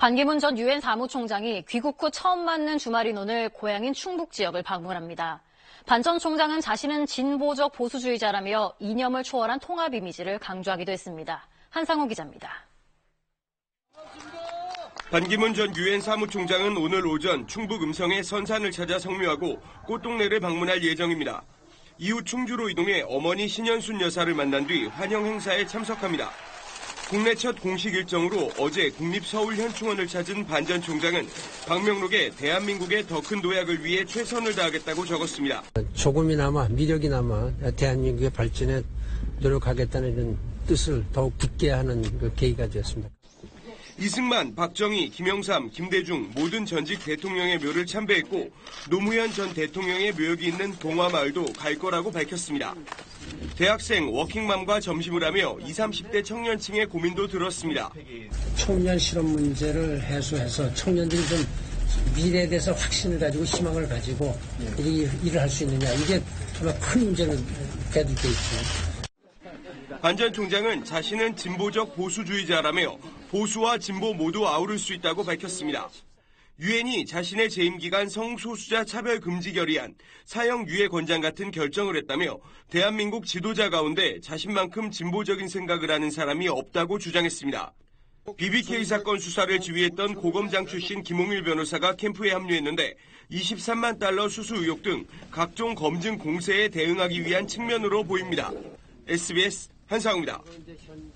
반기문 전 유엔 사무총장이 귀국 후 처음 맞는 주말 인원을 고향인 충북 지역을 방문합니다. 반 전 총장은 자신은 진보적 보수주의자라며 이념을 초월한 통합 이미지를 강조하기도 했습니다. 한상호 기자입니다. 반기문 전 유엔 사무총장은 오늘 오전 충북 음성의 선산을 찾아 성묘하고 꽃동네를 방문할 예정입니다. 이후 충주로 이동해 어머니 신현순 여사를 만난 뒤 환영 행사에 참석합니다. 국내 첫 공식 일정으로 어제 국립서울현충원을 찾은 반전 총장은 방명록에 대한민국의 더 큰 도약을 위해 최선을 다하겠다고 적었습니다. 조금이나마 미력이나마 대한민국의 발전에 노력하겠다는 이런 뜻을 더욱 굳게 하는 그 계기가 되었습니다. 이승만, 박정희, 김영삼, 김대중 모든 전직 대통령의 묘를 참배했고 노무현 전 대통령의 묘역이 있는 동화마을도 갈 거라고 밝혔습니다. 대학생, 워킹맘과 점심을 하며 20, 30대 청년층의 고민도 들었습니다. 청년 실업 문제를 해소해서 청년들이 좀 미래에 대해서 확신을 가지고 희망을 가지고 이 일을 할 수 있느냐 이게 정말 큰 문제는 대두돼 있죠. 반 전 총장은 자신은 진보적 보수주의자라며 보수와 진보 모두 아우를 수 있다고 밝혔습니다. 유엔이 자신의 재임 기간 성소수자 차별 금지 결의안, 사형 유예 권장 같은 결정을 했다며 대한민국 지도자 가운데 자신만큼 진보적인 생각을 하는 사람이 없다고 주장했습니다. BBK 사건 수사를 지휘했던 고검장 출신 김홍일 변호사가 캠프에 합류했는데 23만 달러 수수 의혹 등 각종 검증 공세에 대응하기 위한 측면으로 보입니다. SBS 한상우입니다.